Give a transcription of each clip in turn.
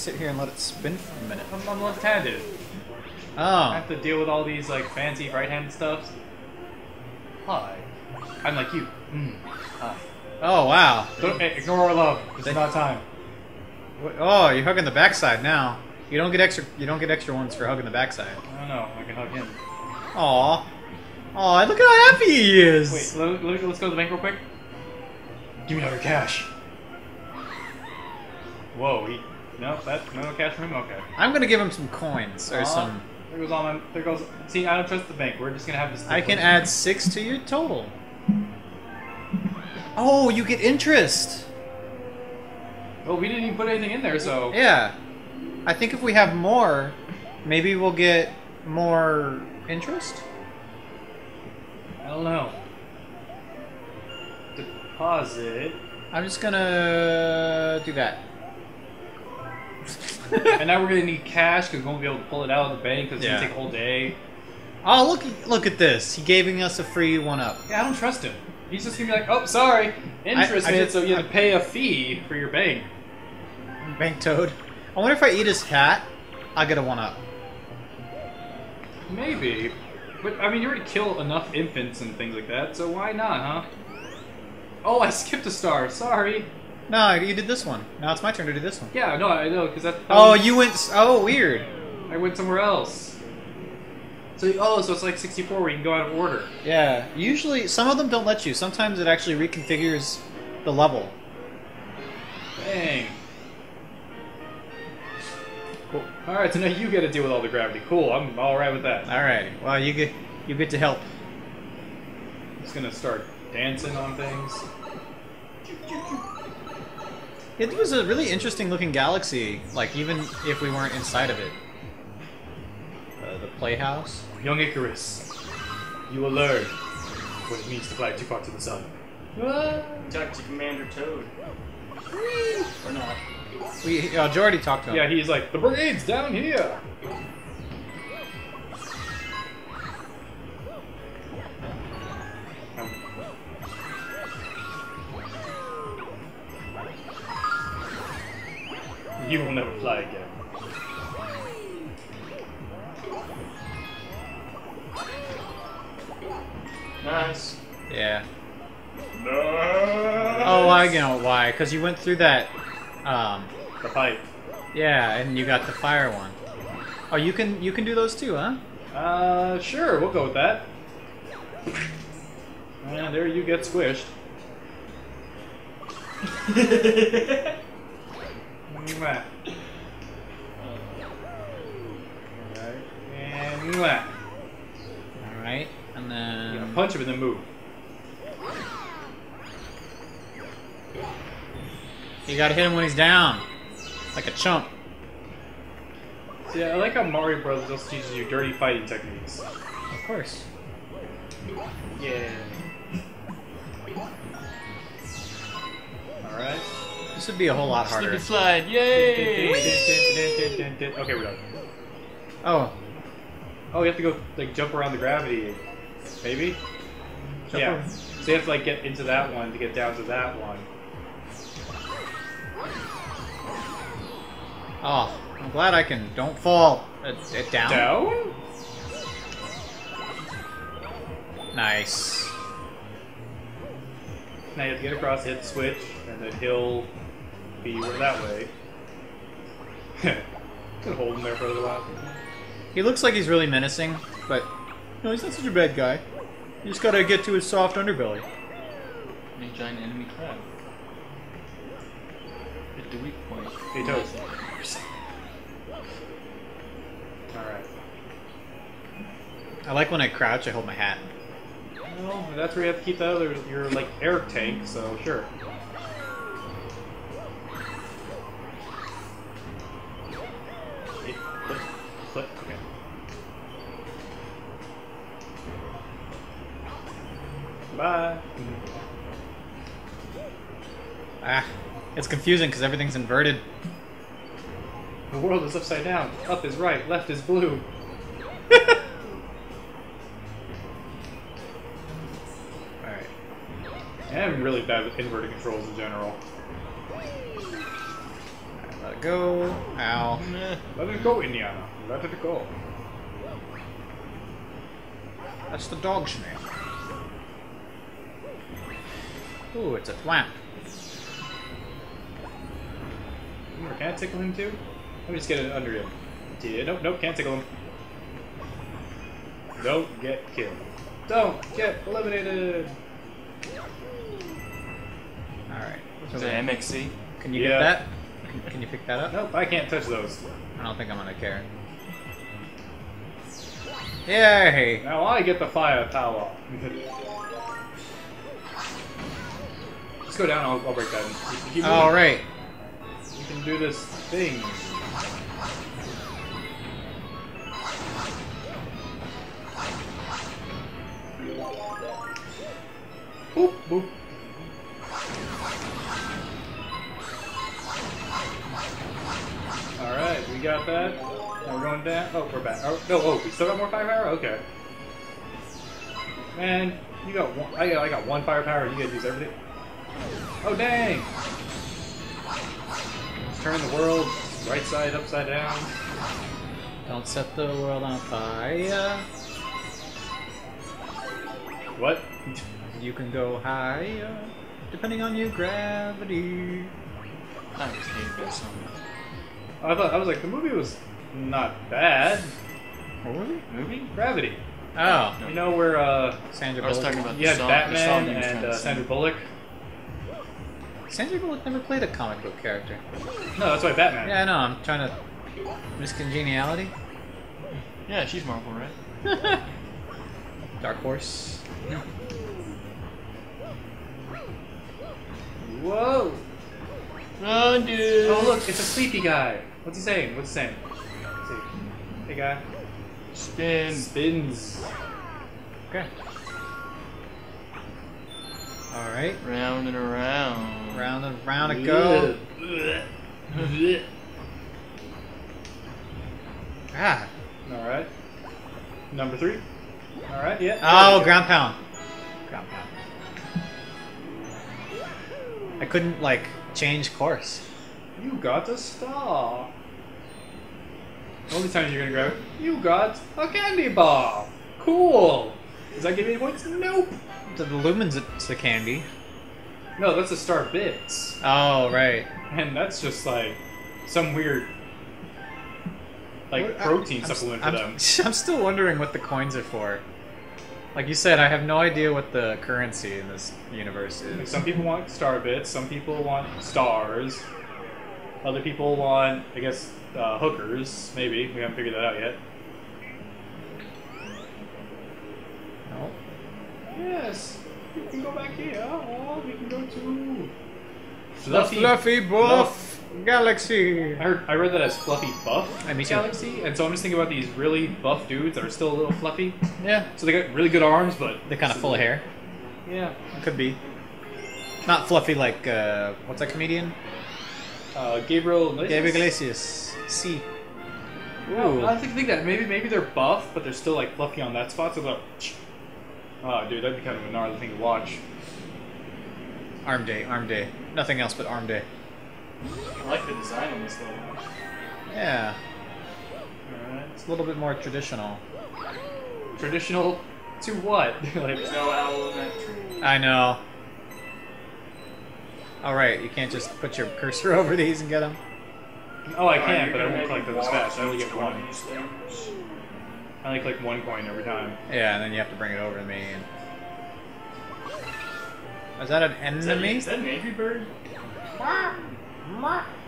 sit here and let it spin for a minute. I'm, I'm left-handed. Oh. I have to deal with all these like fancy right-handed stuffs. Hi. I'm like you. Mm. Hi. oh wow. Don't hey, ignore our love. This is not time. Oh, you're hugging the backside now. You don't get extra. You don't get extra ones for hugging the backside. I don't know. I can hug him. Aw. Aw, look how happy he is. Wait, let, let, us go to the bank real quick. Give me all your cash. Whoa, he no that no cash him. Okay. I'm gonna give him some coins or Aw, some. There goes all my. There goes. See, I don't trust the bank. We're just gonna have this. I can add six to your total. Oh, you get interest. Well, we didn't even put anything in there, so. Yeah. I think if we have more, maybe we'll get more interest. I don't know. Deposit. I'm just gonna do that. And now we're gonna need cash because we won't be able to pull it out of the bank because it's gonna take a whole day. Oh, look! Look at this. He giving us a free one up. Yeah, I don't trust him. He's just gonna be like, oh, sorry, interest I man, just- so you have to pay a fee for your bank. Bank Toad. I wonder if I eat his hat, I get a one up. Maybe. But, I mean, you already kill enough infants and things like that, so why not, huh? Oh, I skipped a star, sorry. No, you did this one. Now it's my turn to do this one. Yeah, no, I know, because that, that Oh, was- you went. Oh, weird. I went somewhere else. So, oh, so it's like 64 where you can go out of order. Yeah. Usually, some of them don't let you. Sometimes it actually reconfigures the level. Dang. Cool. Alright, so now you get to deal with all the gravity. Cool, I'm alright with that. All right. Well, you get you get to help. just gonna start dancing on things. It was a really interesting looking galaxy. Like even if we weren't inside of it. Uh, the playhouse. Young Icarus, you will learn what it means to fly too far to the sun. Talk to Commander Toad. Or not. We uh, Joe already talked to him. Yeah, he's like, the brigade's down here! You will never fly again. Nice. Yeah. No. Oh, I know why. Because you went through that. Um. The pipe. Yeah, and you got the fire one. Oh, you can you can do those too, huh? Uh, sure, we'll go with that. And there you get squished. Mwah. Alright, and mwah. All right, and You then. gotta punch him and then move. You gotta hit him when he's down, like a chump. See, I like how Mario Bros. also teaches you dirty fighting techniques. Of course. Yeah. This would be a whole lot Slip harder. and slide. Yay! Okay, we're done. Oh, Oh, you have to go like jump around the gravity, maybe. Jump yeah. around. So you have to like get into that one to get down to that one. oh, I'm glad I can. Don't fall. Uh, uh, down. Down? Nice. Now you have to get across, hit the switch, and then he'll be that way. Could hold him there for a little while. He looks like he's really menacing, but no, he's not such a bad guy. You just gotta get to his soft underbelly. Big giant enemy crab. Hit the weak point. Hey, Toad. Alright. I like when I crouch, I hold my hat. Well, that's where you have to keep that other your like air tank, so sure. Hit, flip, flip, okay. Bye. Ah, it's confusing because everything's inverted. The world is upside down. Up is right, left is blue. I'm really bad with inverted controls in general. Let it go. Ow. Meh. Let it go, Indiana. Let it go. That's the dog's name. Ooh, it's a thwomp. Ooh, Can I tickle him too? Let me just get it under him. Yeah, nope, nope, can't tickle him. Don't get killed. Don't get eliminated. Alright. Is that MXC? Can you Yeah. get that? Can, can you pick that up? Nope, I can't touch those. I don't think I'm gonna care. Yay! Now I get the firepower. Just go down, I'll, I'll break that. You keep moving. Alright. You can do this thing. Boop, boop. We got that. Now we're going down. Oh, we're back. Oh, no, oh, we still got more firepower? Okay. Man, you got one. I got, I got one firepower. You guys use everything. Oh, dang! It's turning the world right side upside down. Don't set the world on fire. What? You can go higher, depending on your gravity. I just hated that song. I thought I was like the movie was not bad. What movie? Movie? Gravity. Oh, You know where uh, Sandra I was talking about yeah, the had song. the song Batman he was and uh. Sandra Bullock. Sandra Bullock never played a comic book character. No, that's why Batman. Yeah, I know. I'm trying to. Miss Congeniality? Yeah, she's Marvel, right? Dark Horse? Whoa! Run, dude! Oh look, it's a sleepy guy. What's he saying? What's he saying? Let's see. Hey guy. Spin. Spins. Okay. Alright. Round and around. Round and round it go. Ah. All right. Number three. All right. Yeah. Oh, ground pound. Ground pound. I couldn't, like, change course. You got a star. Only time you're gonna grab it. You got a candy bar. Cool. Does that give you any points? Nope. The lumens, it's the candy. No, that's a star bits, Oh, right. and that's just like some weird, like What- protein I'm, supplement I'm, for them. I'm still wondering what the coins are for. Like you said, I have no idea what the currency in this universe is. Some people want star bits. Some people want stars. Other people want, I guess, uh, hookers. Maybe we haven't figured that out yet. No. Yes, you can go back here. Oh, we can go to The Fluffy. fluffy buff galaxy. I heard, I read that as Fluffy Buff I me too. Galaxy, and so I'm just thinking about these really buff dudes that are still a little fluffy. Yeah, So they got really good arms, but they're kind of full of hair. Yeah. Could be. Not fluffy like uh, what's that comedian? Uh, Gabriel. Iglesias? Gabriel Iglesias. C. No, Ooh. I think, think that maybe maybe they're buff, but they're still like fluffy on that spot. So they're. Oh, dude, that'd be kind of a gnarly thing to watch. Arm day, arm day. Nothing else but arm day. I like the design on this level. Yeah, Alright. it's a little bit more traditional. Traditional to what? like, There's no owl in that tree. I know. Alright, you can't just put your cursor over these and get them. oh, I can, you but I gonna won't collect maybe them as fast. I only get one one. of these things? I only collect one coin every time. Yeah, and then you have to bring it over to me. And... Is that an Is enemy? is that an Avery bird?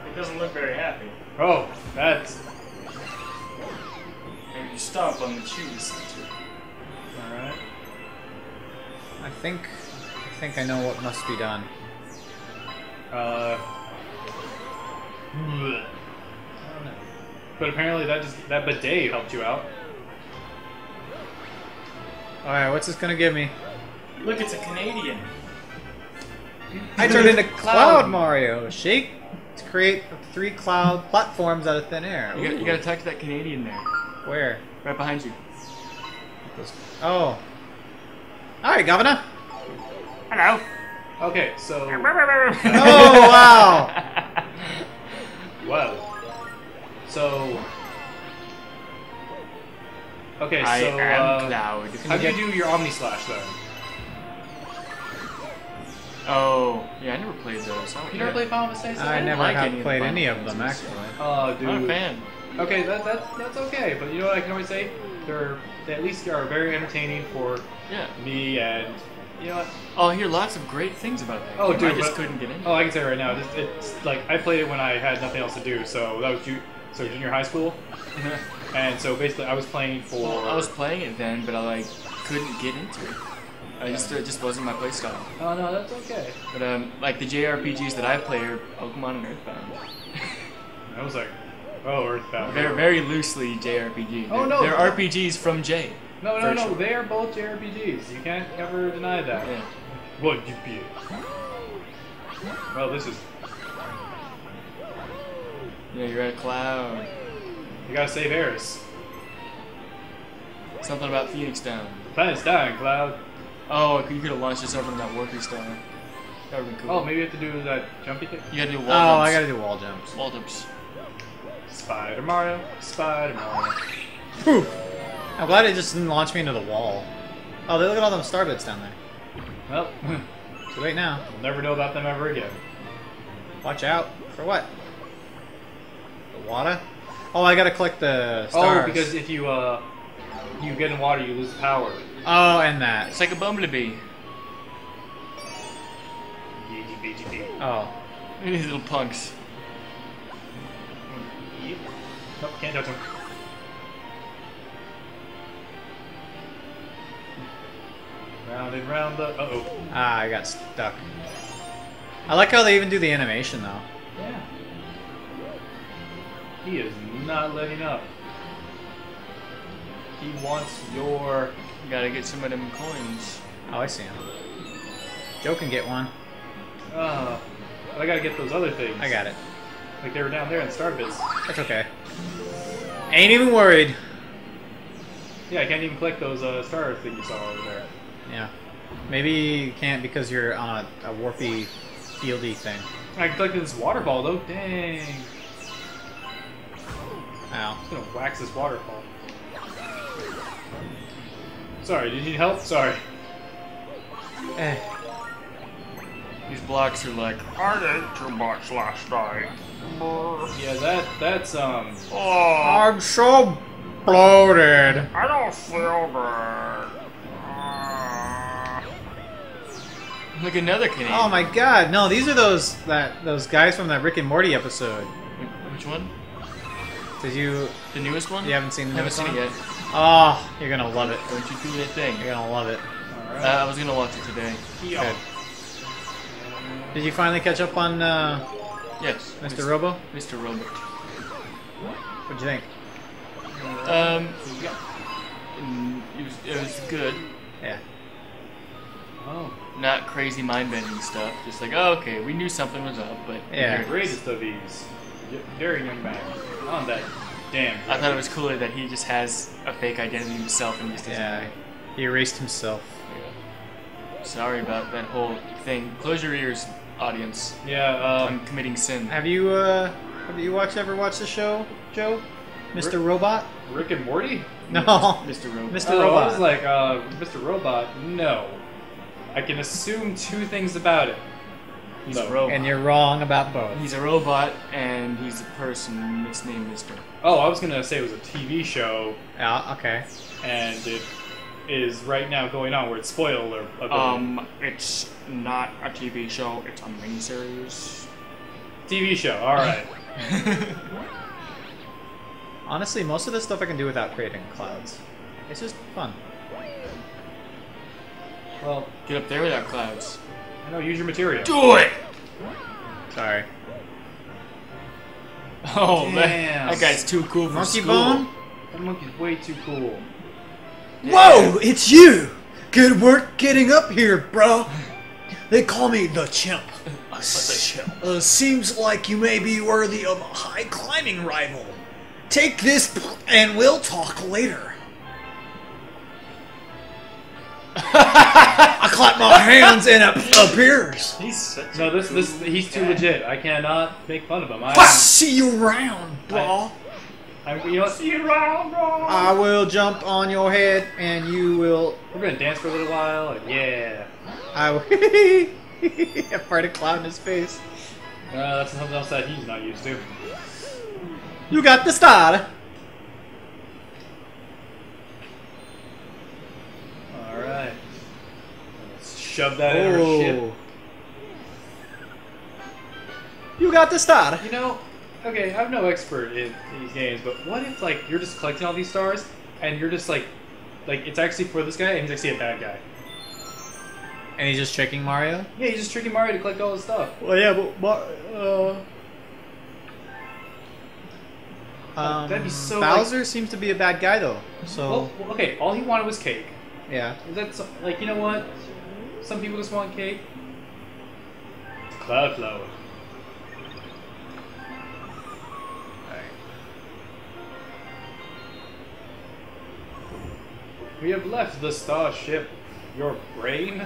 It doesn't look very happy. Oh, that's Maybe you stomp on the cheese. alright. I think I think I know what must be done. Uh. bleh. But apparently that just that bidet helped you out. Alright, what's this gonna give me? Look, it's a Canadian. I turned into Cloud Mario. Shake to create three cloud platforms out of thin air. You gotta, you gotta talk to that Canadian there. Where? Right behind you. Oh. Alright, Governor. Hello. Okay, so. Oh, oh, wow! wow. So. Okay, I so. I am uh, Cloud. How do you do your Omni Slash then? Oh, yeah, I never played those. I You never played Final Fantasy? I don't never like have any played Final any of them actually. Oh, dude. I'm not a fan. Okay, that, that that's okay. But you know what I can always say? They're they at least are very entertaining for Yeah. me and you know what? Oh, I hear lots of great things about that. Oh, game. dude, I just but- couldn't get in. Oh, I can say right now, it's, it's like I played it when I had nothing else to do. So that was ju- so junior high school, and so basically I was playing for. well, I was playing it then, but I like couldn't get into it. I just it just wasn't my playstyle. Oh no, that's okay. But um, like the JRPGs that I play are Pokemon and Earthbound. I was like, oh, Earthbound. They're very loosely JRPG. Oh, They're- no. they're RPGs from J. No, no, no. sure. They are both JRPGs. You can't ever deny that. Yeah. Would you be? Well, this is. Yeah, you're at a cloud. You gotta save Aeris. Something about Phoenix Down. Planet's dying, Cloud. Oh, you could have launched this over in that Worker Star. That would have been cool. Oh, maybe you have to do that jumpy thing. You gotta do wall Oh, jumps. Oh, I gotta do wall jumps. wall jumps. Spider Mario, Spider Mario. Whew. I'm glad it just didn't launch me into the wall. Oh, they look at all them starbits down there. Well, Too late now. we'll never know about them ever again. Watch out. For what? The water? Oh, I gotta collect the stars. Oh, because if you uh, you get in water, you lose power. Oh, and that. It's like a bumblebee. Oh. Look at these little punks. Yep. Nope, can't touch them. Round and round the. Uh oh. Ah, I got stuck. I like how they even do the animation, though. Yeah. He is not letting up. He wants your. Gotta get some of them coins. Oh, I see him. Joe can get one. Uh, I gotta get those other things. I got it. Like they were down there in Starbits. That's okay. Ain't even worried. Yeah, I can't even collect those uh, star things you saw over there. Yeah. Maybe you can't because you're on a, a warpy, fieldy thing. I collected this water ball though. Dang. Ow. I'm gonna wax this waterfall. Sorry, did you need help? Sorry. Eh. These blocks are like, I ate too much last night. Yeah, that that's um. Oh, I'm so bloated. I don't feel good. Ah. Look, another Canadian. Oh my god, no, these are those that those guys from that Rick and Morty episode. Which one? Did you The newest one? you haven't seen the Haven't newest seen one? it yet. Oh, you're gonna love it. Don't you do that thing. You're gonna love it. Uh, I was gonna watch it today. Good. Did you finally catch up on uh, Yes. Mr. Robo? Mr. Robot. What'd you think? Um, it was, it was good. Yeah. Oh, Not crazy mind bending stuff. Just like, oh, okay, we knew something was up, but Yeah. the greatest of these, y- very young man on that damn. I thought it was cooler that he just has a fake identity himself and just doesn't Yeah. He erased himself. Yeah. Sorry about that whole thing. Close your ears, audience. Yeah. Um, I'm committing sin. Have you uh have you watched ever watched the show, Joe? Mr. Robot? Rick and Morty. No. Mr. Robot. Mr. Oh, Robot. I was like, uh, Mr. Robot. No. I can assume two things about it. He's No. a robot. and you're wrong about both. He's a robot and he's a person. It's named Mr. Oh, I was gonna say it was a TV show, Yeah, okay. and it is right now going on where it's spoiler. ability. Um, it's not a TV show. It's a miniseries. TV show. All right. Honestly, most of this stuff I can do without creating clouds. It's just fun. well, Get up there without clouds. I know. Use your material. Do it. Sorry. Oh Damn. man, that guy's too cool for Monkey school. Bone? That monkey's way too cool. Whoa, it's you! Good work getting up here, bro. They call me the chimp. Uh, seems like you may be worthy of a high climbing rival. Take this, and we'll talk later. I clap my hands and it appears. He's such No, a this this he's too guy. legit. I cannot make fun of him. I I see you around, bro. I'm, you know? See you around, bro. I will jump on your head and you will. We're gonna dance for a little while. Like, yeah. I will. I fired a cloud in his face. Uh, that's something else that he's not used to. You got the star. Right. Let's shove that in our ship. Oh. You got the star. You know, okay, I'm no expert in these games, but what if like you're just collecting all these stars and you're just like, like it's actually for this guy and he's actually a bad guy. And he's just tricking Mario. Yeah, he's just tricking Mario to collect all his stuff. Well, yeah, but Mar- uh, um, That'd be so, Bowser seems to be a bad guy though. So Well, well, okay, all he wanted was cake. Yeah, That's like you know what? Some people just want cake. Cloud flower. We have left the starship. Your brain.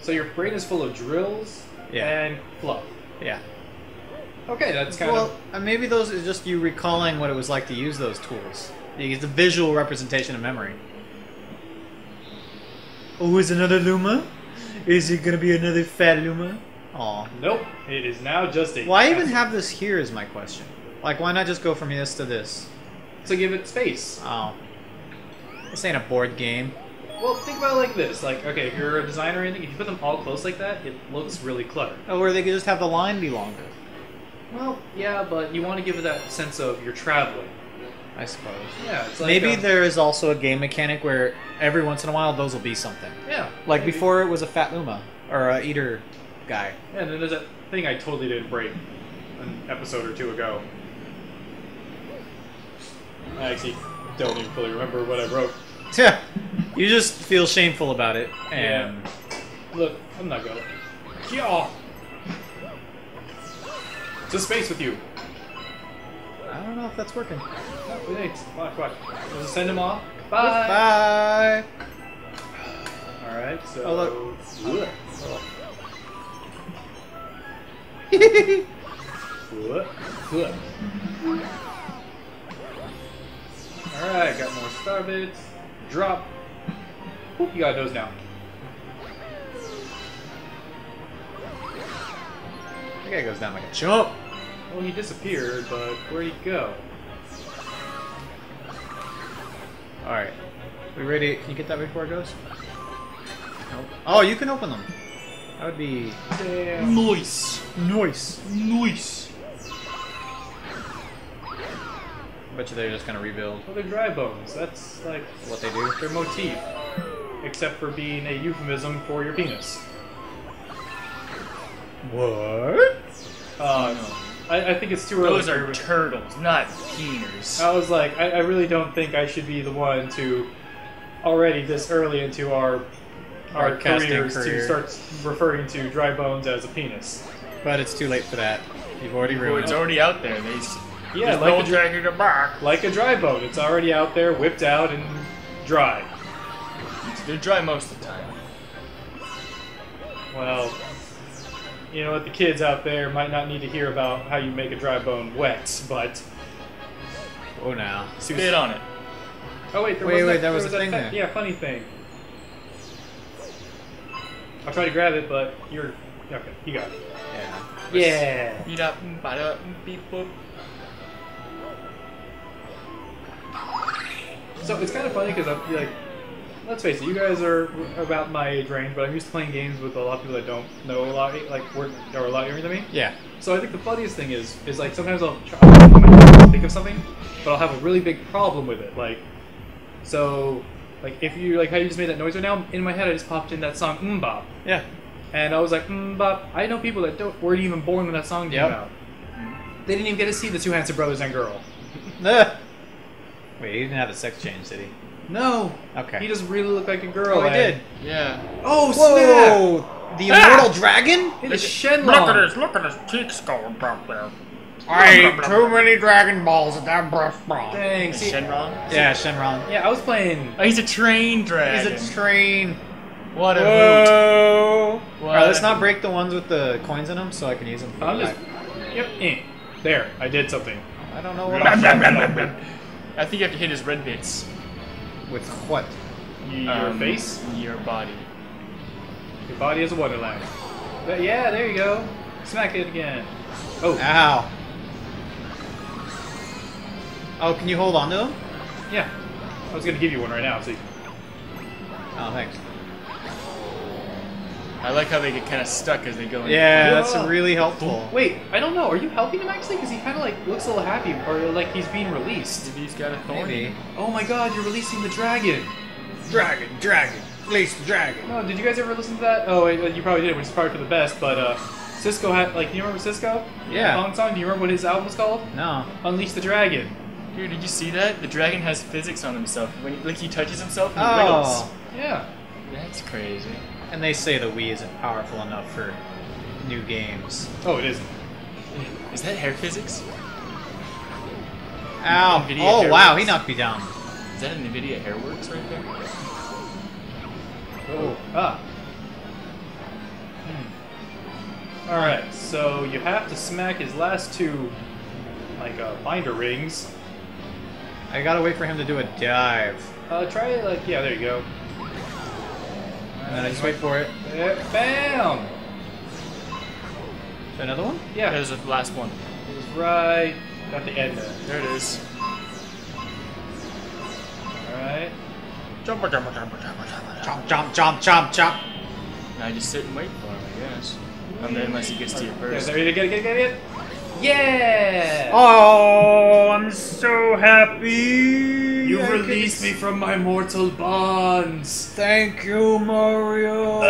So your brain is full of drills Yeah. and fluff. yeah. Okay, that's kind well, of uh, maybe those is just you recalling what it was like to use those tools. It's a visual representation of memory. Oh, is another Luma? Is it gonna be another fat Luma? Aw. nope. It is now just a. Why even have this here is my question. Like, why not just go from this to this? to give it space? Oh. This ain't a board game. Well, think about it like this. Like, okay, if you're a designer or anything, if you put them all close like that, it looks really cluttered. Oh, where they could just have the line be longer. Well, yeah, but you want to give it that sense of you're traveling. I suppose. Yeah, it's like Maybe um, there is also a game mechanic where every once in a while those will be something. Yeah, Like maybe. before it was a fat Luma or a eater guy. Yeah, and then there's that thing I totally didn't break an episode or two ago. I actually don't even fully remember what I wrote. Yeah. You just feel shameful about it and Look, I'm not going. Yeah. To space with you. I don't know if that's working. It ain't. Watch, watch. Let's send him off. Bye. Bye. All right. So. Oh, look. What? What? Alright, got more star bits. Drop. Oop, you got those now. That guy goes down like a chump. Well, he disappeared, but where'd he go? Alright. We ready? Can you get that before it goes? Nope. Oh, you can open them. That would be Damn. Nice. nice. Nice. Bet you they're just gonna rebuild Well, they're dry bones. That's like what they do. their motif. Except for being a euphemism for your penis. What? Oh, uh, I, I think it's too early. Those are for- turtles, not keeners. I was like, I, I really don't think I should be the one to already this early into our our Broadcasting careers career. to start referring to dry bones as a penis. But it's too late for that. You've already Well, ruined it's it. already out there. They, s- Yeah, there's like no a, dry, taking it back. like a dry bone. It's already out there, whipped out and dry. They're dry most of the time. Well, you know what? The kids out there might not need to hear about how you make a dry bone wet, but Oh, now. Spit on it. oh wait, there Wait, was wait, that, there was a that thing fa- there. Yeah, funny thing. I'll try to grab it, but you're okay. You got it. Yeah. Yeah. Beep up, bada, beep boop. So it's kind of funny because I'm like, let's face it, you guys are about my age range, but I'm used to playing games with a lot of people that don't know a lot, like we're are a lot younger than me. Yeah. So I think the funniest thing is, is like sometimes I'll try I'll think of something, but I'll have a really big problem with it. Like, so, like if you like how you just made that noise right now, in my head I just popped in that song MMMBop, Yeah. and I was like MMMBop. I know people that don't weren't even born when that song came Yep. out. They didn't even get to see the two handsome brothers and girl. Wait, he didn't have a sex change, did he? No. Okay. He just really looked like a girl. Oh, he did. Yeah. Oh snap! Whoa! The immortal dragon? It is Shenlong. look at his cheeks going up there. I ate too many Dragon Balls at that breath bomb. Dang. See, Shenron? Yeah, Shenron. yeah, I was playing. Oh, he's a train dragon. He's a train. what a hoot. Whoa! What Alright, let's not break the ones with the coins in them so I can use them. For I'm just. Yep. eh. There. I did something. I don't know what I'm. I think you have to hit his red bits. With what? Your Um, face? Your body. Your body is a wonderland. But yeah, there you go. Smack it again. Oh, Ow. Oh, can you hold on to him? yeah. I was gonna give you one right now. See. Oh, thanks. I like how they get kind of stuck as they go. in. Yeah, that's Whoa. really helpful. Wait, I don't know. Are you helping him actually? Because he kind of like looks a little happy, or like he's being released. Maybe he's got a thorn. Maybe. Oh my God! You're releasing the dragon. Dragon, dragon, release the dragon. No, did you guys ever listen to that? Oh, wait, you probably did, which is probably for the best. But uh, Sisqo had like, do you remember Sisqo? Yeah. Song song. Do you remember what his album was called? No. Unleash the Dragon. Dude, did you see that? The dragon has physics on himself. When he, like he touches himself, he Oh. Yeah. That's crazy. And they say the Wii isn't powerful enough for new games. Oh, it isn't. Is that hair physics? Ow. NVIDIA Oh, hair wow, he knocked me down. Is that an Nvidia Hairworks right there? Oh. Ah. Hmm. All right. So you have to smack his last two, like uh, binder rings. I gotta wait for him to do a dive. Uh, try it like yeah. There you go. And then I just wait for it. Eh, Bam. Another one? Yeah. There's the last one. It was right at the end there. It is. All right. Chomp, chomp, chomp, chomp, chomp, chomp, chomp, chomp. Now just sit and wait for him, I guess. And then unless he gets to you There, first. there, get it, get it, get it. Yeah. Oh, I'm so happy. You I released can- me from my mortal bonds. Thank you, Mario.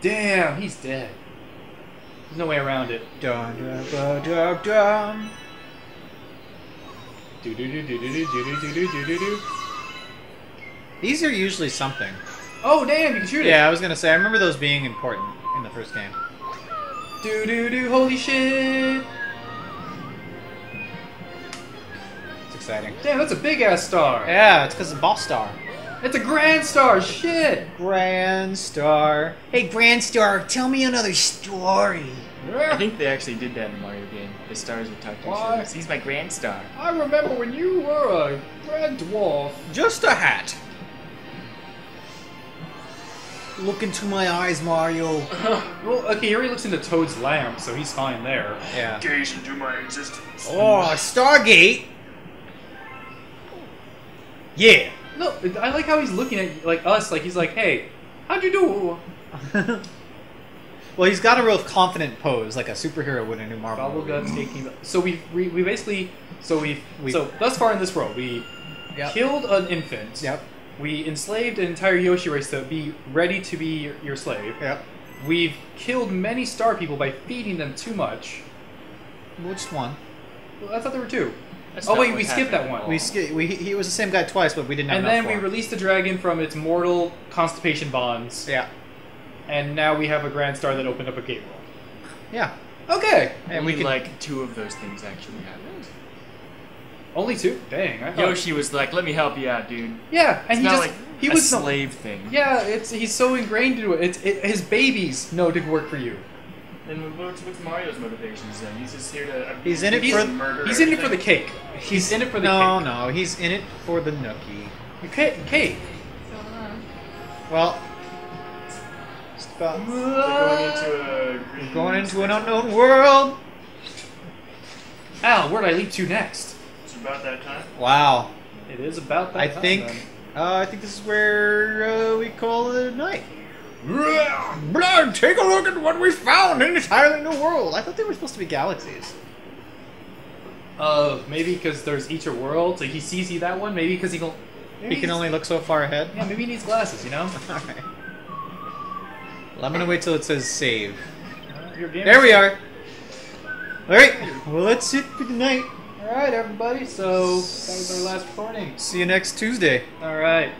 Damn, he's dead. There's no way around it. Dun, dun, dun, dun, dun. Do do do do do do do do do do do do. These are usually something. Oh damn, you can shoot it. Yeah, I was gonna say, I remember those being important in the first game. Do do do. Holy shit. It's exciting. Damn, that's a big ass star. Yeah, it's because of Boss Star. It's a grand star. Shit. Grand Star. Hey, Grand Star, tell me another story. I think they actually did that in Mario game. The stars would talk to each Why? other. He's my grand star. I remember when you were a grand dwarf. Just a hat. Look into my eyes, Mario. Well, okay, he already looks into Toad's lamp, so he's fine there. Yeah. Gaze into my existence. Oh, Stargate. Yeah. No, I like how he's looking at like us, like he's like, "Hey, how'd you do?" well, he's got a real confident pose, like a superhero would in a new Marvel. movie. Bubblegum taking. So we we, we basically so we We- so thus far in this world we Yep. killed an infant. Yep. We enslaved an entire Yoshi race to be ready to be your, your slave. Yep. We've killed many star people by feeding them too much. Which one? Well, I thought there were two. That's oh wait, we skipped that one. We, sk- we he was the same guy twice, but we didn't have and then for we him. released the dragon from its mortal constipation bonds. Yeah. And now we have a grand star that opened up a gateway. Yeah. Okay. And we Only can like two of those things actually happened. Only two. Dang. I thought- Yoshi was like, "Let me help you out, dude." Yeah, and It's he not just like he a was no- slave thing. Yeah, it's he's so ingrained into it. It's it, his babies know to work for you. Then what's, what's Mario's motivations then? He's just here to. He's in it He's, for- murder. he's in it for the cake. He's in it for the no, cake. no, he's in it for the nookie. The cake. Cake. Well, just about They're going into a green. going into an unknown world. Al, where'd I leap to next? It's about that time. Wow. It is about that I time, think then. uh, I think this is where uh, we call it a night. Blood, take a look at what we found in this entirely new world. I thought they were supposed to be galaxies. Uh, maybe because there's each a world, so he sees you that one. Maybe because he can. He can only look so far ahead. Yeah, maybe he needs glasses. You know. Alright. Well, I'm gonna wait till it says save. Your game There is- we are. Alright, well that's it for tonight. All right, everybody. So that was our last recording. See you next Tuesday. All right.